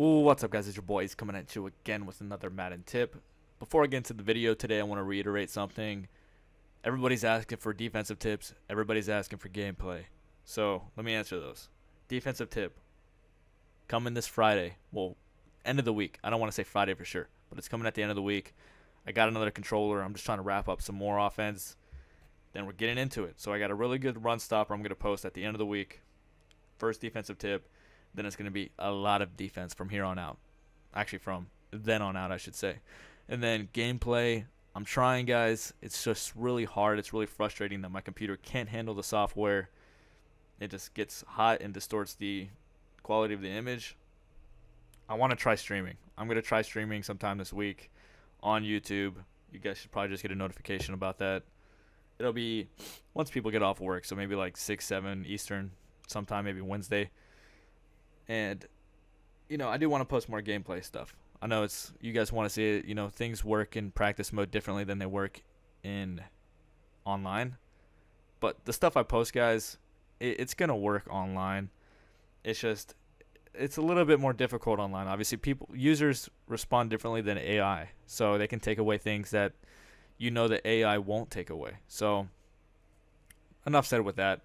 What's up, guys? It's your boys coming at you again with another Madden tip. Before I get into the video today, I want to reiterate something. Everybody's asking for defensive tips, everybody's asking for gameplay. So let me answer those. Defensive tip coming this Friday. Well, end of the week. I don't want to say Friday for sure, but it's coming at the end of the week. I got another controller. I'm just trying to wrap up some more offense. Then we're getting into it. So I got a really good run stopper I'm going to post at the end of the week. First defensive tip. Then it's going to be a lot of defense from here on out. Actually, from then on out, I should say. And then gameplay. I'm trying, guys. It's just really hard. It's really frustrating that my computer can't handle the software. It just gets hot and distorts the quality of the image. I want to try streaming. I'm going to try streaming sometime this week on YouTube. You guys should probably just get a notification about that. It'll be once people get off work, so maybe like 6, 7 Eastern, sometime, maybe Wednesday. And, you know, I do want to post more gameplay stuff. I know it's you guys want to see it. You know, things work in practice mode differently than they work in online. But the stuff I post, guys, it, it's gonna work online. It's just it's a little bit more difficult online. Obviously, people users respond differently than AI, so they can take away things that you know that AI won't take away. So enough said with that.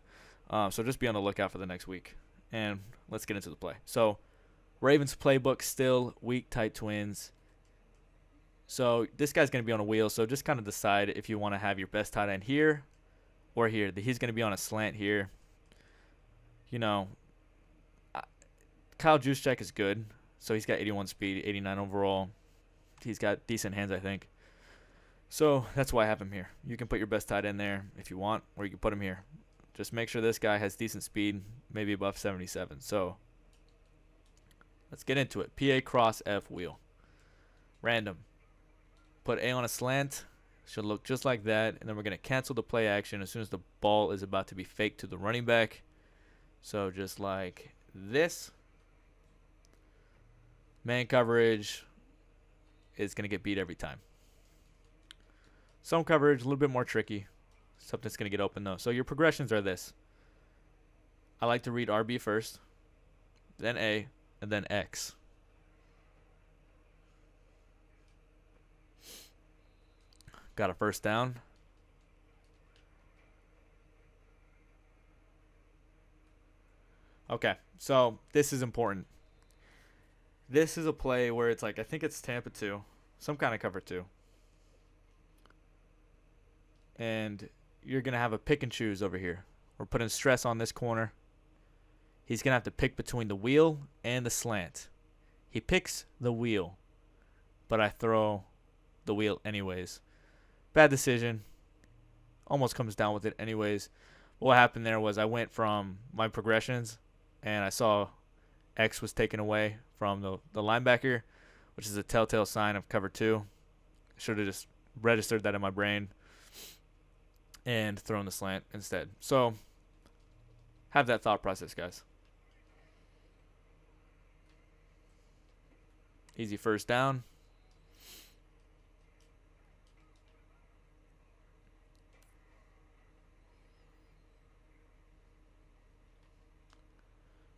Um, so just be on the lookout for the next week, and let's get into the play. So Ravens playbook still weak tight twins. So this guy's going to be on a wheel. So just kind of decide if you want to have your best tight end here or here. He's going to be on a slant here. You know, Kyle Juszczyk is good. So he's got 81 speed, 89 overall. He's got decent hands, I think. So that's why I have him here. You can put your best tight end there if you want, or you can put him here. Just make sure this guy has decent speed, maybe above 77. So Let's get into it. PA cross F wheel. Random. Put A on a slant. Should look just like that. And then we're going to cancel the play action as soon as the ball is about to be faked to the running back. So just like this. Man coverage is going to get beat every time. Zone coverage, a little bit more tricky. Something's going to get open though. So your progressions are this. I like to read RB first, then A, and then X. Got a first down. Okay, so this is important. This is a play where it's like, I think it's Tampa 2, some kind of cover 2. And you're going to have a pick and choose over here. We're putting stress on this corner he's going to have to pick between the wheel and the slant. He picks the wheel, but I throw the wheel anyways. Bad decision. Almost comes down with it anyways. What happened there was I went from my progressions and I saw X was taken away from the, the linebacker, which is a telltale sign of cover two. Should have just registered that in my brain and thrown the slant instead. So have that thought process, guys. Easy first down.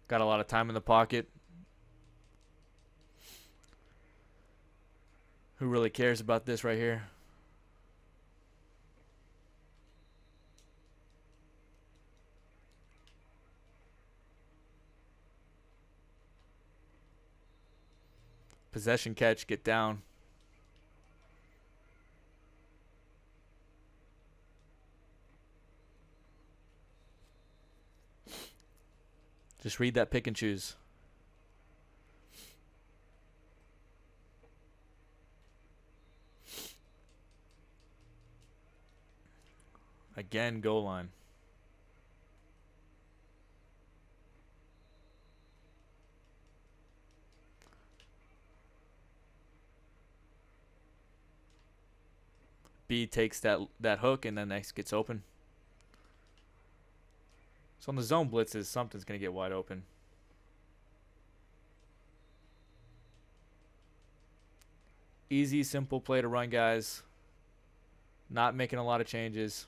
Got a lot of time in the pocket. Who really cares about this right here? Possession catch, get down. Just read that pick and choose. Again, goal line. B takes that that hook and then X gets open. So on the zone blitzes, something's going to get wide open. Easy, simple play to run, guys. Not making a lot of changes.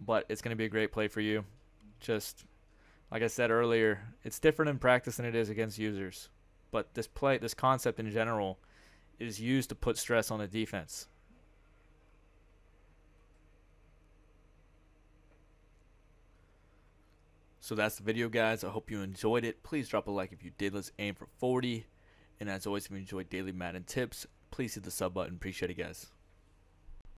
But it's going to be a great play for you. Just like I said earlier, it's different in practice than it is against users. But this play, this concept in general, is used to put stress on the defense. So that's the video, guys. I hope you enjoyed it. Please drop a like if you did. Let's aim for 40. And as always, if you enjoyed daily Madden tips, please hit the sub button. Appreciate it, guys.